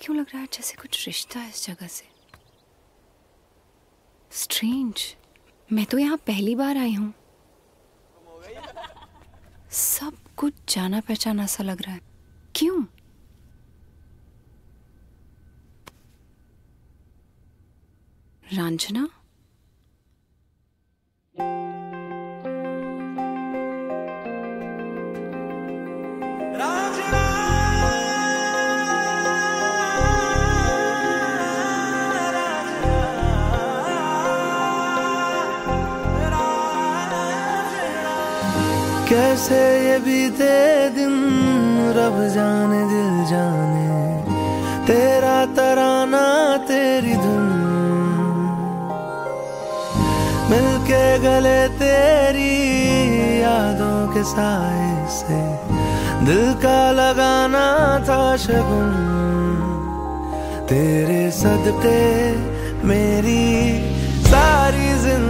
क्यों लग रहा है जैसे कुछ रिश्ता है इस जगह से? स्ट्रेंज मैं तो यहाँ पहली बार आई हूँ। सब कुछ जाना पहचाना सा लग रहा है। क्यों? रांझना? कैसे ये बीते दिन रब जाने, दिल जाने, तेरा तराना, तेरी धुन। मिलके गले तेरी यादों के साए से, दिल का लगाना था शगुन। तेरे सदके मेरी सारी ज़िंदगी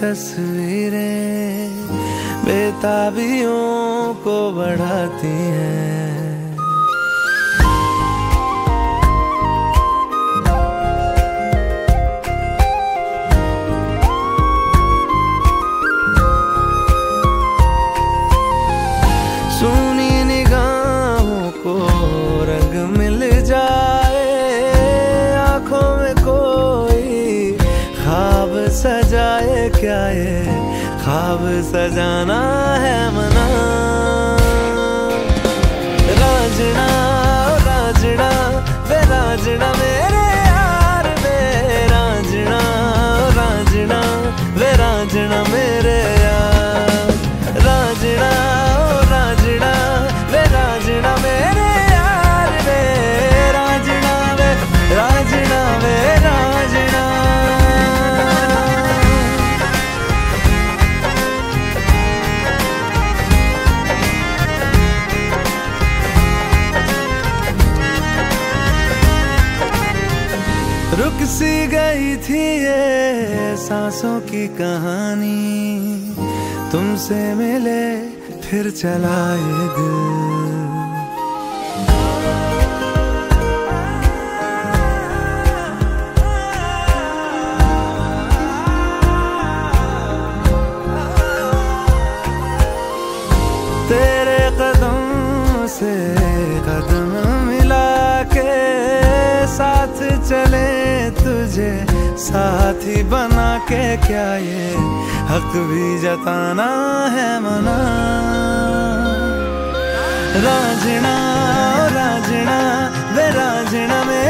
तस्वीरें बेताबियों को बढ़ाती हैं। सुनी क्या ये ख्वाब सजाना है मना? राजना राजना वे राजना मेरे सी गई थी ये सांसों की कहानी। तुमसे मिले, फिर चला ये तेरे कदम से कदम मिला के साथ चले। तुझे साथी बना के क्या ये हक भी जताना है मना? राजना राजना, वे राजना मेरे